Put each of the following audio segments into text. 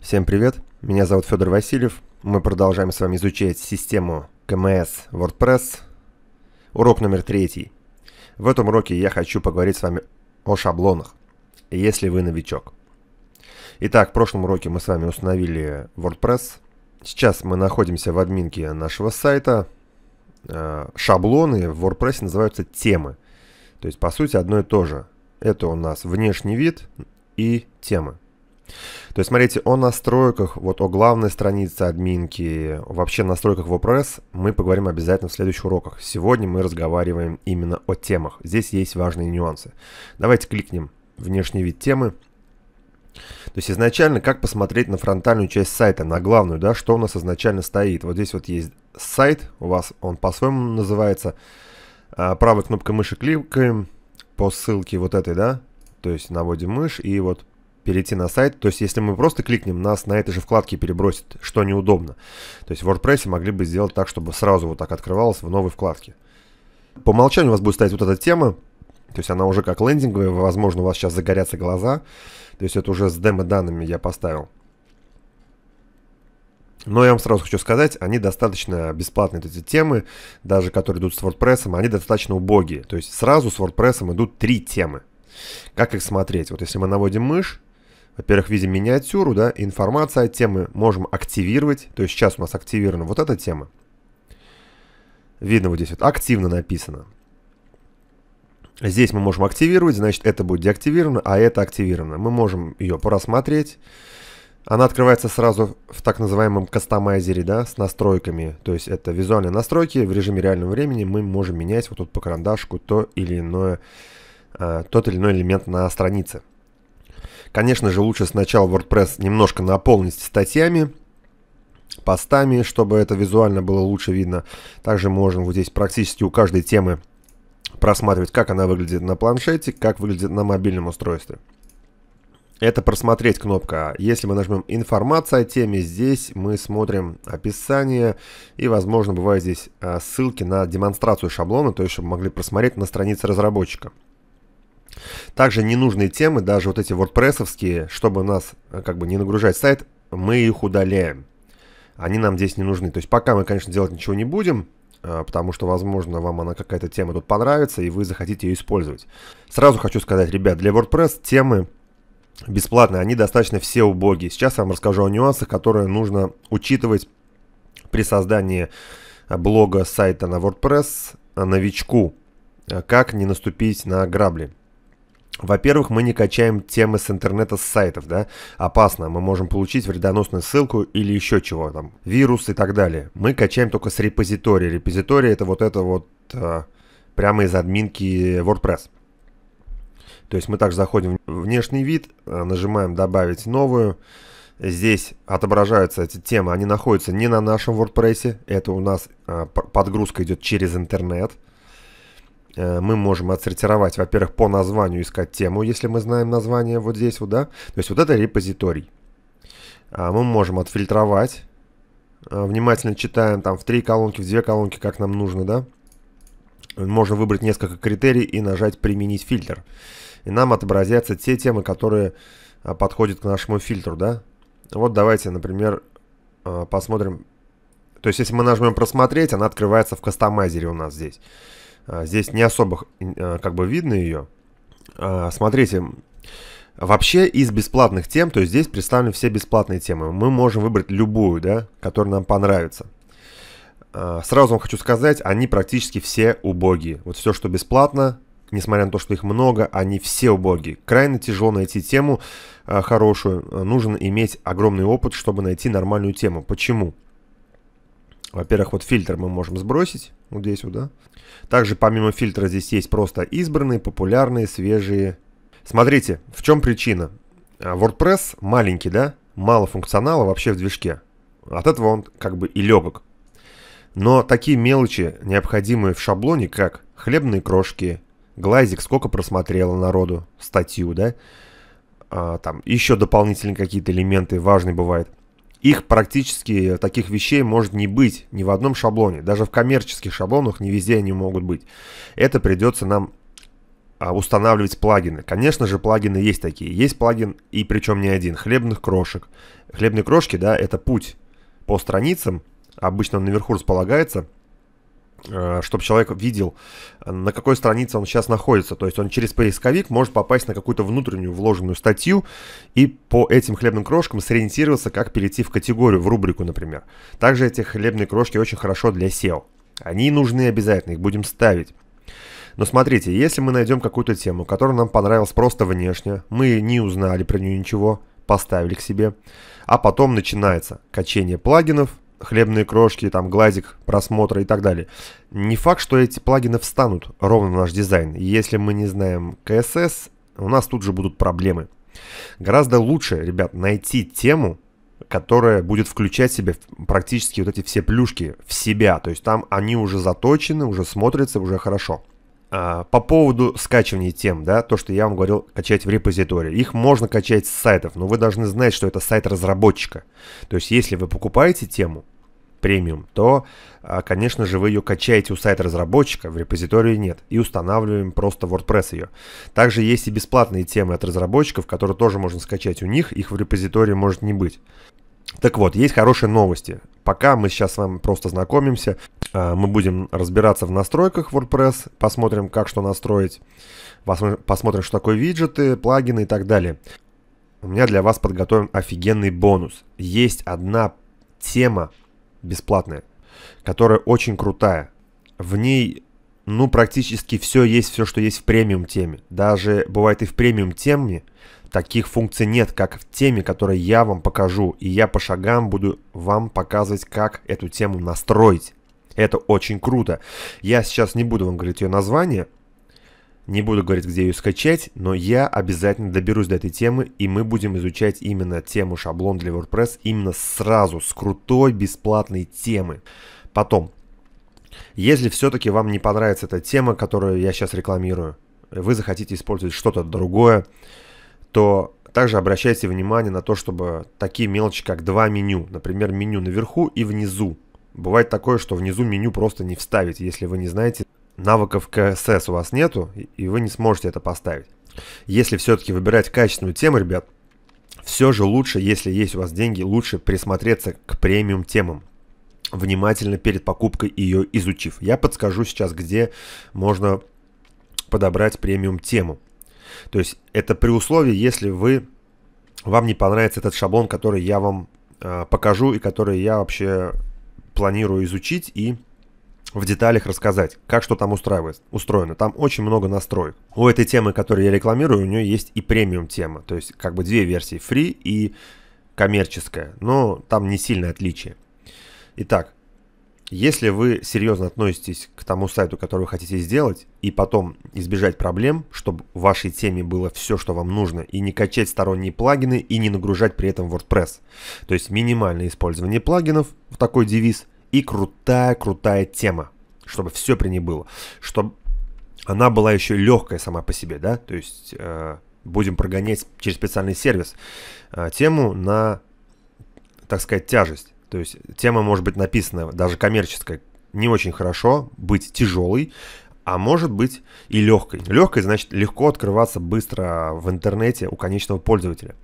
Всем привет, меня зовут Федор Васильев. Мы продолжаем с вами изучать систему КМС WordPress. Урок номер третий. В этом уроке я хочу поговорить с вами о шаблонах, если вы новичок. Итак, в прошлом уроке мы с вами установили WordPress. Сейчас мы находимся в админке нашего сайта. Э, шаблоны в WordPress называются темы. То есть, по сути, одно и то же. Это у нас внешний вид и темы. То есть, смотрите, о настройках, вот о главной странице админки, вообще настройках WordPress мы поговорим обязательно в следующих уроках. Сегодня мы разговариваем именно о темах. Здесь есть важные нюансы. Давайте кликнем внешний вид темы. То есть изначально, как посмотреть на фронтальную часть сайта, на главную, да, что у нас изначально стоит. Вот здесь вот есть сайт, у вас он по-своему называется. А, правой кнопкой мыши кликаем по ссылке вот этой, да, то есть наводим мышь и вот перейти на сайт. То есть, если мы просто кликнем, нас на этой же вкладке перебросит, что неудобно. То есть, в WordPress могли бы сделать так, чтобы сразу вот так открывалось в новой вкладке. По умолчанию у вас будет стоять вот эта тема. То есть, она уже как лендинговая. Возможно, у вас сейчас загорятся глаза. То есть, это уже с демо-данными я поставил. Но я вам сразу хочу сказать, они достаточно бесплатные, эти темы, даже которые идут с WordPress, они достаточно убогие. То есть сразу с WordPress идут три темы. Как их смотреть? Вот если мы наводим мышь, во-первых, видим миниатюру, да, информация от темы можем активировать. То есть сейчас у нас активирована вот эта тема. Видно вот здесь вот активно написано. Здесь мы можем активировать, значит это будет деактивировано, а это активировано. Мы можем ее просмотреть. Она открывается сразу в так называемом кастомайзере, да, с настройками. То есть это визуальные настройки в режиме реального времени. Мы можем менять вот тут по карандашку то или иное, э, тот или иной элемент на странице. Конечно же, лучше сначала WordPress немножко наполнить статьями, постами, чтобы это визуально было лучше видно. Также можем вот здесь практически у каждой темы просматривать, как она выглядит на планшете, как выглядит на мобильном устройстве. Это просмотреть кнопка. Если мы нажмем информация о теме, здесь мы смотрим описание и, возможно, бывают здесь а, ссылки на демонстрацию шаблона, то есть, чтобы могли просмотреть на странице разработчика. Также ненужные темы, даже вот эти wordpress чтобы нас э, как бы не нагружать сайт, мы их удаляем. Они нам здесь не нужны. То есть пока мы, конечно, делать ничего не будем, э, потому что, возможно, вам она какая-то тема тут понравится, и вы захотите ее использовать. Сразу хочу сказать, ребят, для WordPress темы бесплатные, они достаточно все убогие. Сейчас я вам расскажу о нюансах, которые нужно учитывать при создании блога сайта на WordPress новичку. Э, как не наступить на грабли. Во-первых, мы не качаем темы с интернета с сайтов, да, опасно, мы можем получить вредоносную ссылку или еще чего, там, вирус и так далее. Мы качаем только с репозитория. Репозиторий это вот это вот э, прямо из админки WordPress. То есть мы также заходим в внешний вид, э, нажимаем добавить новую. Здесь отображаются эти темы, они находятся не на нашем WordPress, это у нас э, подгрузка идет через интернет. Э, мы можем отсортировать, во-первых, по названию искать тему, если мы знаем название вот здесь вот, да. То есть вот это репозиторий. А, мы можем отфильтровать. А, внимательно читаем там в три колонки, в две колонки, как нам нужно, да. Можно выбрать несколько критерий и нажать «Применить фильтр». И нам отобразятся те темы, которые а, подходят к нашему фильтру, да. Вот давайте, например, посмотрим. То есть, если мы нажмем «Просмотреть», она открывается в кастомайзере у нас здесь. А, здесь не особо а, как бы видно ее. А, смотрите, вообще из бесплатных тем, то есть здесь представлены все бесплатные темы. Мы можем выбрать любую, да, которая нам понравится. Сразу вам хочу сказать, они практически все убогие. Вот все, что бесплатно, несмотря на то, что их много, они все убогие. Крайне тяжело найти тему хорошую. Нужно иметь огромный опыт, чтобы найти нормальную тему. Почему? Во-первых, вот фильтр мы можем сбросить, вот здесь вот, да. Также помимо фильтра здесь есть просто избранные, популярные, свежие. Смотрите, в чем причина. А, WordPress маленький, да, мало функционала вообще в движке. От этого он как бы и легок. Но такие мелочи, необходимые в шаблоне, как хлебные крошки, глазик, сколько просмотрело народу, статью, да, а, там еще дополнительные какие-то элементы важные бывают. Их практически таких вещей может не быть ни в одном шаблоне. Даже в коммерческих шаблонах не везде они могут быть. Это придется нам а, устанавливать плагины. Конечно же, плагины есть такие. Есть плагин, и причем не один, хлебных крошек. Хлебные крошки, да, это путь по страницам. Обычно он наверху располагается, чтобы человек видел, на какой странице он сейчас находится. То есть он через поисковик может попасть на какую-то внутреннюю вложенную статью и по этим хлебным крошкам сориентироваться, как перейти в категорию, в рубрику, например. Также эти хлебные крошки очень хорошо для SEO. Они нужны обязательно, их будем ставить. Но смотрите, если мы найдем какую-то тему, которая нам понравилась просто внешне, мы не узнали про нее ничего, поставили к себе, а потом начинается качение плагинов, хлебные крошки, там глазик просмотра и так далее. Не факт, что эти плагины встанут ровно в наш дизайн. Если мы не знаем CSS, у нас тут же будут проблемы. Гораздо лучше, ребят, найти тему, которая будет включать в себя практически вот эти все плюшки в себя. То есть там они уже заточены, уже смотрятся, уже хорошо. А, по поводу скачивания тем, да, то, что я вам говорил, качать в репозитории. Их можно качать с сайтов, но вы должны знать, что это сайт разработчика. То есть, если вы покупаете тему премиум, то, а, конечно же, вы ее качаете у сайта разработчика, в репозитории нет, и устанавливаем просто WordPress ее. Также есть и бесплатные темы от разработчиков, которые тоже можно скачать у них, их в репозитории может не быть. Так вот, есть хорошие новости. Пока мы сейчас с вами просто знакомимся, мы будем разбираться в настройках WordPress, посмотрим, как что настроить, посмотрим, что такое виджеты, плагины и так далее. У меня для вас подготовлен офигенный бонус. Есть одна тема бесплатная, которая очень крутая. В ней, ну, практически все есть, все, что есть в премиум теме. Даже бывает и в премиум теме таких функций нет, как в теме, которую я вам покажу. И я по шагам буду вам показывать, как эту тему настроить. Это очень круто. Я сейчас не буду вам говорить ее название, не буду говорить, где ее скачать, но я обязательно доберусь до этой темы, и мы будем изучать именно тему шаблон для WordPress именно сразу, с крутой бесплатной темы. Потом, если все-таки вам не понравится эта тема, которую я сейчас рекламирую, вы захотите использовать что-то другое, то также обращайте внимание на то, чтобы такие мелочи, как два меню, например, меню наверху и внизу. Бывает такое, что внизу меню просто не вставить, если вы не знаете навыков CSS у вас нету, и вы не сможете это поставить. Если все-таки выбирать качественную тему, ребят, все же лучше, если есть у вас деньги, лучше присмотреться к премиум темам внимательно перед покупкой ее изучив. Я подскажу сейчас, где можно подобрать премиум тему. То есть это при условии, если вы, вам не понравится этот шаблон, который я вам э, покажу и который я вообще планирую изучить и в деталях рассказать, как что там устраивает, устроено. Там очень много настроек. У этой темы, которую я рекламирую, у нее есть и премиум тема. То есть как бы две версии, free и коммерческая. Но там не сильное отличие. Итак, если вы серьезно относитесь к тому сайту, который вы хотите сделать, и потом избежать проблем, чтобы в вашей теме было все, что вам нужно, и не качать сторонние плагины, и не нагружать при этом WordPress. То есть минимальное использование плагинов, в такой девиз, и крутая-крутая тема, чтобы все при ней было. Чтобы она была еще легкая сама по себе, да, то есть э, будем прогонять через специальный сервис э, тему на, так сказать, тяжесть. То есть тема может быть написана, даже коммерческая, не очень хорошо, быть тяжелой, а может быть и легкой. Легкой значит легко открываться быстро в интернете у конечного пользователя,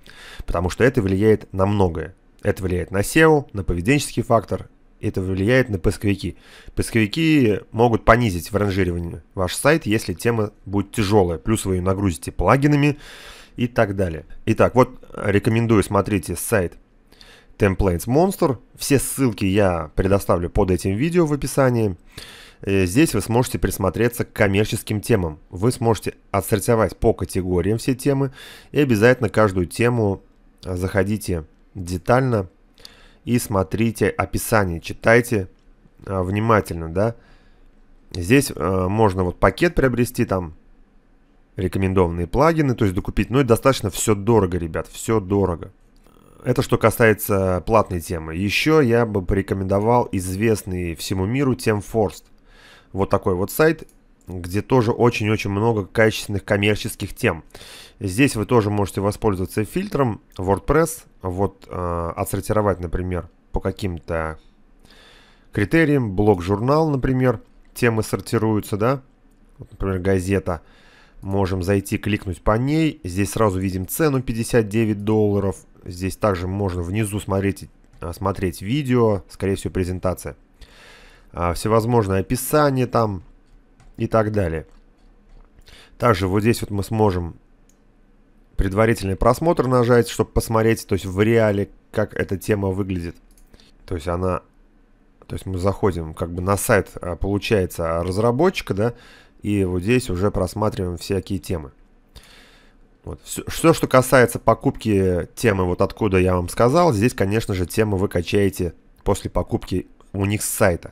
потому что это влияет на многое. Это влияет на SEO, на поведенческий фактор, это влияет на поисковики. Поисковики могут понизить в ранжировании ваш сайт, если тема будет тяжелая, плюс вы ее нагрузите плагинами и так далее. Итак, вот рекомендую, смотрите сайт Templates Monster. Все ссылки я предоставлю под этим видео в описании. Э, здесь вы сможете присмотреться к коммерческим темам. Вы сможете отсортировать по категориям все темы и обязательно каждую тему э, заходите детально и смотрите описание, читайте э, внимательно, да. Здесь можно вот пакет приобрести, там рекомендованные плагины, то есть докупить, но это достаточно все дорого, ребят, все дорого. Это что касается платной темы. Еще я бы порекомендовал известный всему миру TemForst. Вот такой вот сайт, где тоже очень-очень много качественных коммерческих тем. Здесь вы тоже можете воспользоваться фильтром WordPress, вот э, отсортировать, например, по каким-то критериям, блог-журнал, например, темы сортируются, да, вот, например, газета. Можем зайти, кликнуть по ней. Здесь сразу видим цену 59 долларов. Здесь также можно внизу смотреть, а, смотреть видео, скорее всего презентация. А, всевозможные описания там и так далее. Также вот здесь вот мы сможем предварительный просмотр нажать, чтобы посмотреть, то есть в реале, как эта тема выглядит. То есть она, то есть мы заходим как бы на сайт, а, получается, разработчика, да, и вот здесь уже просматриваем всякие темы. Вот. Все, все, что касается покупки темы, вот откуда я вам сказал, здесь, конечно же, тему вы качаете после покупки у них с сайта.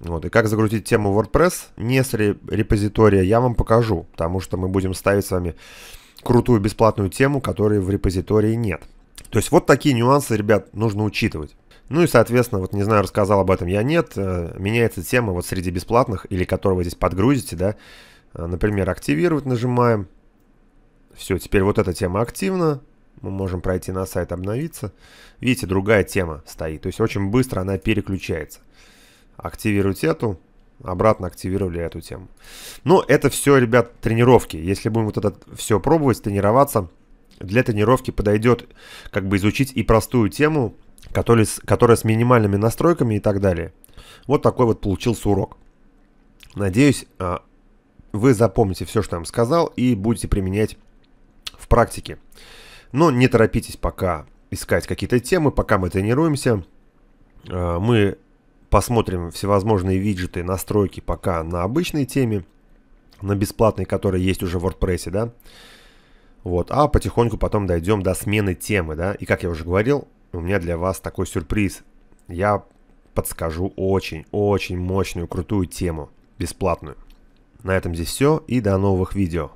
Вот, и как загрузить тему WordPress не с репозитория, я вам покажу, потому что мы будем ставить с вами крутую бесплатную тему, которой в репозитории нет. То есть вот такие нюансы, ребят, нужно учитывать. Ну и, соответственно, вот не знаю, рассказал об этом я нет, э, меняется тема вот среди бесплатных, или которые вы здесь подгрузите, да, э, например, активировать нажимаем. Все, теперь вот эта тема активна, мы можем пройти на сайт, обновиться. Видите, другая тема стоит, то есть очень быстро она переключается активировать эту, обратно активировали эту тему. Но это все, ребят, тренировки. Если будем вот это все пробовать, тренироваться, для тренировки подойдет как бы изучить и простую тему, которая, которая с минимальными настройками и так далее. Вот такой вот получился урок. Надеюсь, а, вы запомните все, что я вам сказал, и будете применять в практике. Но не торопитесь пока искать какие-то темы, пока мы тренируемся. А, мы посмотрим всевозможные виджеты, настройки пока на обычной теме, на бесплатной, которая есть уже в WordPress, да. Вот, а потихоньку потом дойдем до смены темы, да. И как я уже говорил, у меня для вас такой сюрприз. Я подскажу очень-очень мощную, крутую тему, бесплатную. На этом здесь все и до новых видео.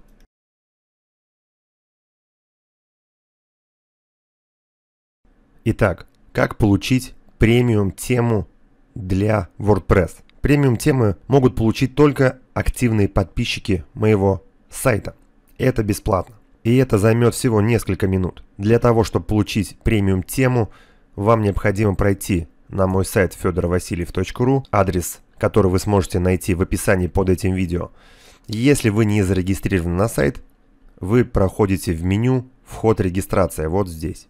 Итак, как получить премиум тему для WordPress. Премиум темы могут получить только активные подписчики моего сайта. Это бесплатно. И это займет всего несколько минут. Для того, чтобы получить премиум тему, вам необходимо пройти на мой сайт fedorovasильев.ru, адрес, который вы сможете найти в описании под этим видео. Если вы не зарегистрированы на сайт, вы проходите в меню «Вход регистрация» вот здесь.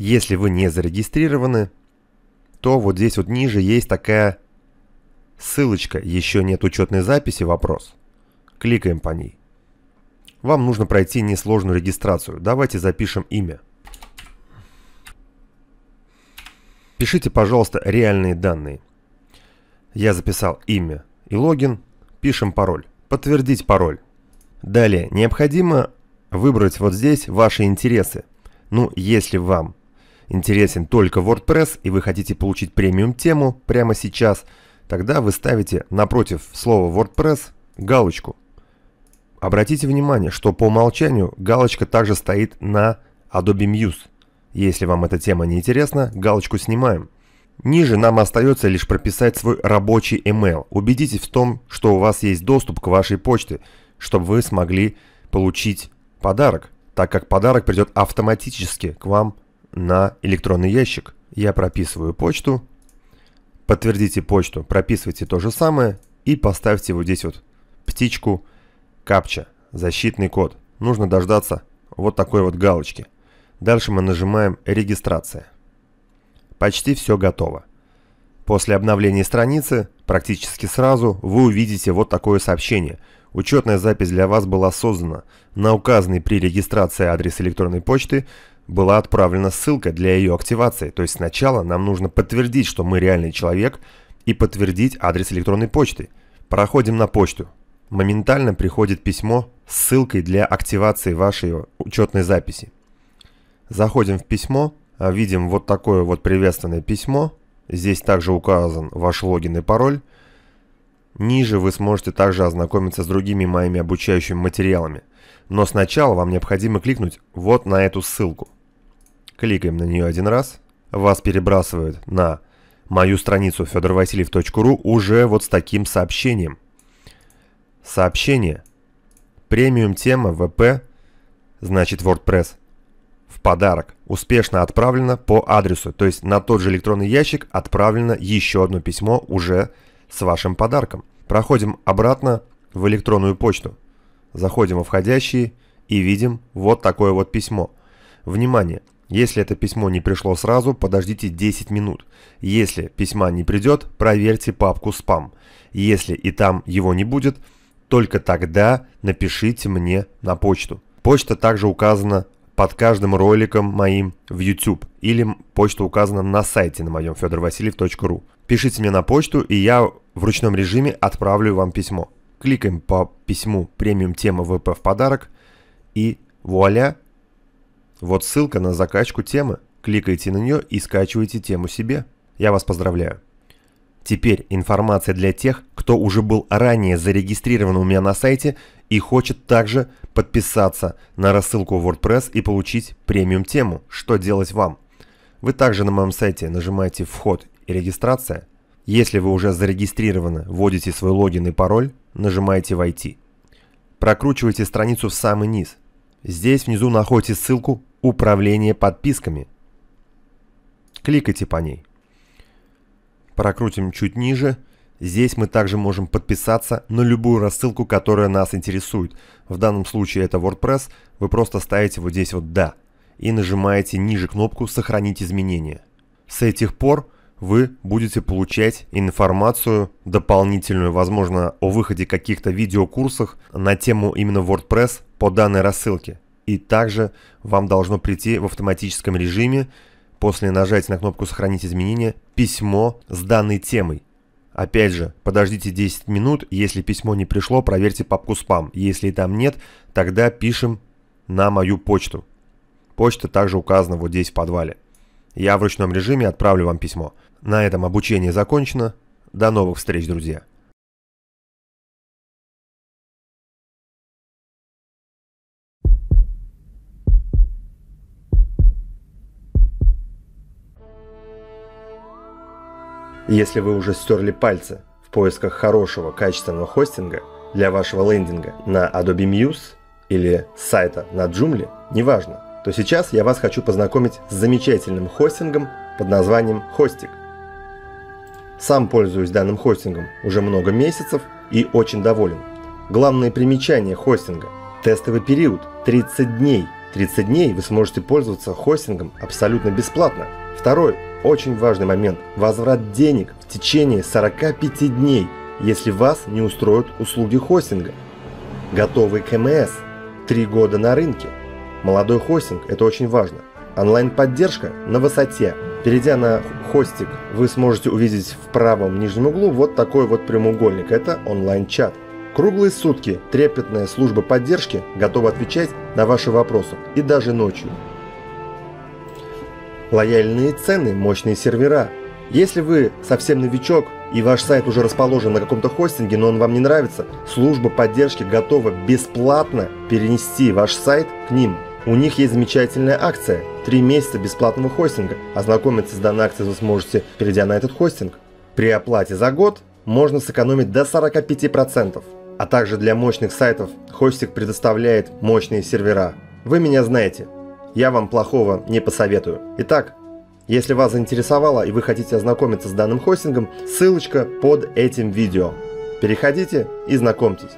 Если вы не зарегистрированы, то вот здесь вот ниже есть такая ссылочка «Еще нет учетной записи. Вопрос». Кликаем по ней. Вам нужно пройти несложную регистрацию. Давайте запишем имя. Пишите, пожалуйста, реальные данные. Я записал имя и логин. Пишем пароль. Подтвердить пароль. Далее, необходимо выбрать вот здесь ваши интересы. Ну, если вам интересен только WordPress и вы хотите получить премиум тему прямо сейчас, тогда вы ставите напротив слова WordPress галочку. Обратите внимание, что по умолчанию галочка также стоит на Adobe Muse. Если вам эта тема не интересна, галочку снимаем. Ниже нам остается лишь прописать свой рабочий email. Убедитесь в том, что у вас есть доступ к вашей почте, чтобы вы смогли получить подарок, так как подарок придет автоматически к вам на электронный ящик. Я прописываю почту. Подтвердите почту, прописывайте то же самое и поставьте вот здесь вот птичку капча, защитный код. Нужно дождаться вот такой вот галочки. Дальше мы нажимаем «Регистрация». Почти все готово. После обновления страницы, практически сразу, вы увидите вот такое сообщение. Учетная запись для вас была создана. На указанный при регистрации адрес электронной почты была отправлена ссылка для ее активации. То есть сначала нам нужно подтвердить, что мы реальный человек, и подтвердить адрес электронной почты. Проходим на почту. Моментально приходит письмо с ссылкой для активации вашей учетной записи. Заходим в письмо, а видим вот такое вот приветственное письмо. Здесь также указан ваш логин и пароль. Ниже вы сможете также ознакомиться с другими моими обучающими материалами. Но сначала вам необходимо кликнуть вот на эту ссылку. Кликаем на нее один раз. Вас перебрасывают на мою страницу fedorvasильев.ru уже вот с таким сообщением. Сообщение. Премиум тема ВП, значит WordPress, в подарок. Успешно отправлено по адресу, то есть на тот же электронный ящик отправлено еще одно письмо уже с вашим подарком. Проходим обратно в электронную почту. Заходим во входящие и видим вот такое вот письмо. Внимание! Если это письмо не пришло сразу, подождите 10 минут. Если письма не придет, проверьте папку «Спам». Если и там его не будет, только тогда напишите мне на почту. Почта также указана под каждым роликом моим в YouTube или почта указана на сайте на моем fedorvasiliev.ru. Пишите мне на почту, и я в ручном режиме отправлю вам письмо. Кликаем по письму премиум тема ВП в подарок и вуаля, вот ссылка на закачку темы. Кликайте на нее и скачивайте тему себе. Я вас поздравляю. Теперь информация для тех, кто уже был ранее зарегистрирован у меня на сайте и хочет также подписаться на рассылку WordPress и получить премиум тему. Что делать вам? Вы также на моем сайте нажимаете «Вход» и «Регистрация». Если вы уже зарегистрированы, вводите свой логин и пароль, нажимаете «Войти». Прокручивайте страницу в самый низ. Здесь внизу находите ссылку «Управление подписками». Кликайте по ней. Прокрутим чуть ниже. Здесь мы также можем подписаться на любую рассылку, которая нас интересует. В данном случае это WordPress. Вы просто ставите вот здесь вот «Да» и нажимаете ниже кнопку «Сохранить изменения». С этих пор вы будете получать информацию дополнительную, возможно, о выходе каких-то видеокурсах на тему именно WordPress по данной рассылке. И также вам должно прийти в автоматическом режиме после нажатия на кнопку «Сохранить изменения» письмо с данной темой. Опять же, подождите 10 минут, если письмо не пришло, проверьте папку «Спам». Если там нет, тогда пишем на мою почту. Почта также указана вот здесь в подвале. Я в ручном режиме отправлю вам письмо. На этом обучение закончено. До новых встреч, друзья! Если вы уже стерли пальцы в поисках хорошего качественного хостинга для вашего лендинга на Adobe Muse или сайта на Joomla, неважно, то сейчас я вас хочу познакомить с замечательным хостингом под названием Hostik. Сам пользуюсь данным хостингом уже много месяцев и очень доволен. Главное примечание хостинга – тестовый период 30 дней. 30 дней вы сможете пользоваться хостингом абсолютно бесплатно. Второй очень важный момент – возврат денег в течение 45 дней, если вас не устроят услуги хостинга. Готовый КМС – 3 года на рынке. Молодой хостинг – это очень важно. Онлайн-поддержка на высоте – Перейдя на хостик, вы сможете увидеть в правом нижнем углу вот такой вот прямоугольник. Это онлайн-чат. Круглые сутки трепетная служба поддержки готова отвечать на ваши вопросы и даже ночью. Лояльные цены, мощные сервера. Если вы совсем новичок и ваш сайт уже расположен на каком-то хостинге, но он вам не нравится, служба поддержки готова бесплатно перенести ваш сайт к ним у них есть замечательная акция – 3 месяца бесплатного хостинга. Ознакомиться с данной акцией вы сможете, перейдя на этот хостинг. При оплате за год можно сэкономить до 45%. А также для мощных сайтов хостинг предоставляет мощные сервера. Вы меня знаете, я вам плохого не посоветую. Итак, если вас заинтересовало и вы хотите ознакомиться с данным хостингом, ссылочка под этим видео. Переходите и знакомьтесь.